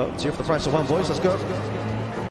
Oh, two for the price of one, boys. Let's go.